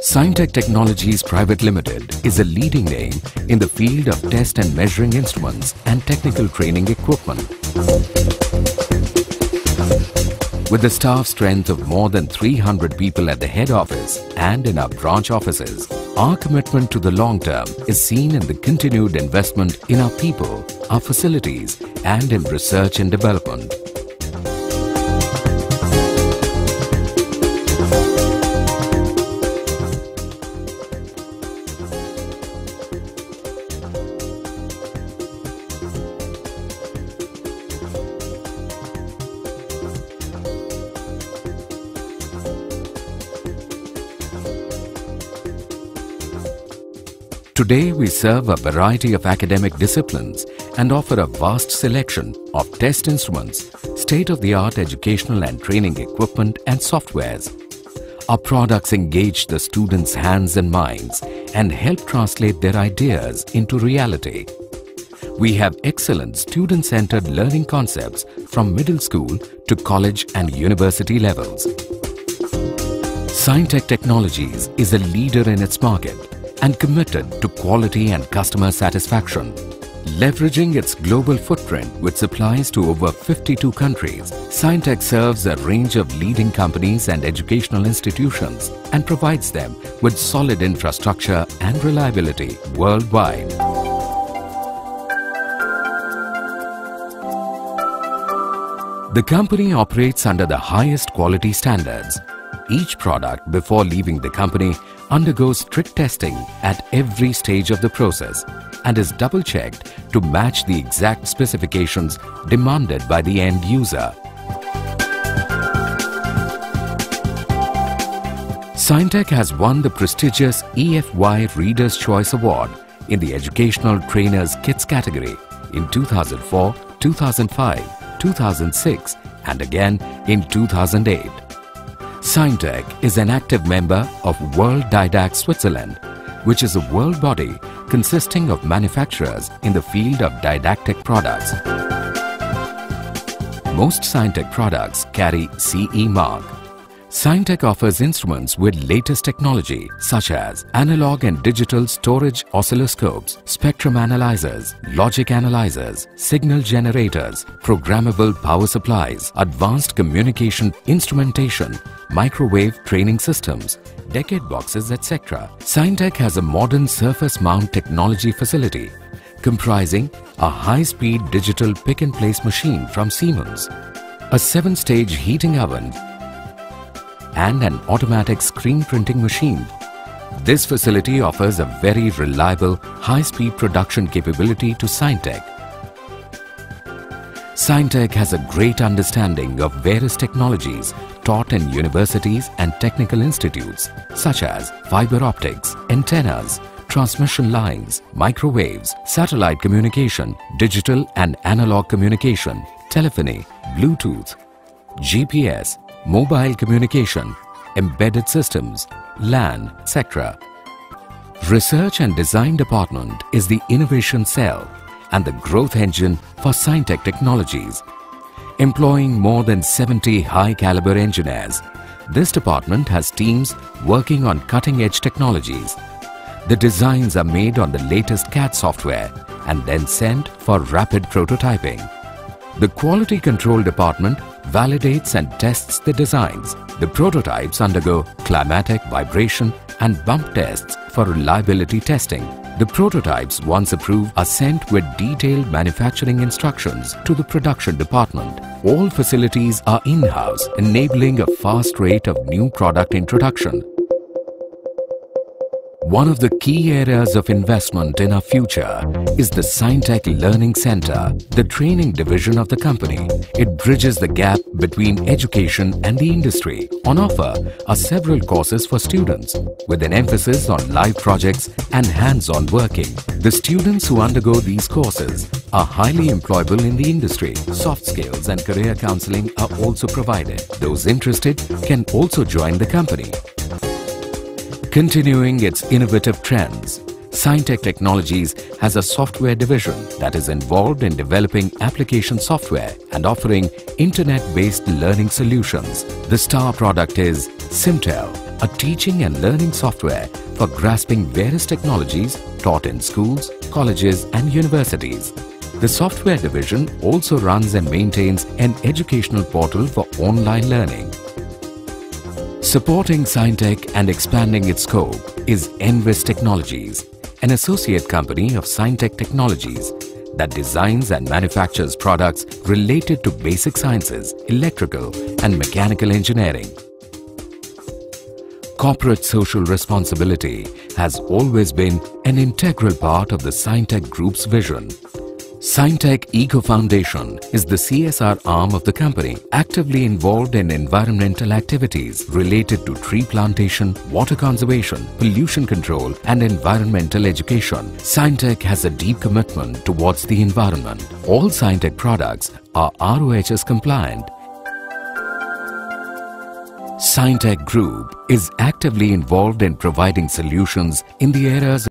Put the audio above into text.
Scientech Technologies Private Limited is a leading name in the field of test and measuring instruments and technical training equipment. With the staff strength of more than 300 people at the head office and in our branch offices, our commitment to the long term is seen in the continued investment in our people, our facilities and in research and development. Today we serve a variety of academic disciplines and offer a vast selection of test instruments, state-of-the-art educational and training equipment and softwares. Our products engage the students' hands and minds and help translate their ideas into reality. We have excellent student-centered learning concepts from middle school to college and university levels. Scientech Technologies is a leader in its market and committed to quality and customer satisfaction. Leveraging its global footprint with supplies to over 52 countries, Scientech serves a range of leading companies and educational institutions and provides them with solid infrastructure and reliability worldwide. The company operates under the highest quality standards. Each product before leaving the company undergoes strict testing at every stage of the process and is double-checked to match the exact specifications demanded by the end user. Scientech has won the prestigious EFY Reader's Choice Award in the Educational Trainers Kits category in 2004, 2005, 2006 and again in 2008. Scientech is an active member of Worlddidac Switzerland, which is a world body consisting of manufacturers in the field of didactic products. Most Scientech products carry CE mark. Scientech offers instruments with latest technology such as analog and digital storage oscilloscopes, spectrum analyzers, logic analyzers, signal generators, programmable power supplies, advanced communication instrumentation, microwave training systems, decade boxes, etc. Scientech has a modern surface mount technology facility comprising a high-speed digital pick-and-place machine from Siemens, a seven-stage heating oven and an automatic screen printing machine. This facility offers a very reliable, high-speed production capability to Scientech. Scientech has a great understanding of various technologies taught in universities and technical institutes such as fiber optics, antennas, transmission lines, microwaves, satellite communication, digital and analog communication, telephony, Bluetooth, GPS, mobile communication, embedded systems, LAN, etc. Research and Design Department is the innovation cell and the growth engine for Scientech Technologies. Employing more than 70 high-caliber engineers, this department has teams working on cutting-edge technologies. The designs are made on the latest CAD software and then sent for rapid prototyping. The Quality Control Department validates and tests the designs. The prototypes undergo climatic, vibration and bump tests for reliability testing. The prototypes, once approved, are sent with detailed manufacturing instructions to the production department. All facilities are in-house, enabling a fast rate of new product introduction. One of the key areas of investment in our future is the Scientech Learning Center, the training division of the company. It bridges the gap between education and the industry. On offer are several courses for students with an emphasis on live projects and hands-on working. The students who undergo these courses are highly employable in the industry. Soft skills and career counseling are also provided. Those interested can also join the company. Continuing its innovative trends, Scientech Technologies has a software division that is involved in developing application software and offering internet-based learning solutions. The star product is Simtel, a teaching and learning software for grasping various technologies taught in schools, colleges and universities. The software division also runs and maintains an educational portal for online learning. Supporting Scientech and expanding its scope is Nvis Technologies, an associate company of Scientech Technologies that designs and manufactures products related to basic sciences, electrical and mechanical engineering. Corporate social responsibility has always been an integral part of the Scientech Group's vision. Scientech Eco Foundation is the CSR arm of the company, actively involved in environmental activities related to tree plantation, water conservation, pollution control and environmental education. Scientech has a deep commitment towards the environment. All Scientech products are ROHS compliant Scientech Group is actively involved in providing solutions in the areas